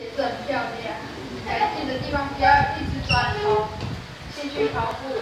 鞋子很漂亮，开心的地方不要一直转头，先去跑步。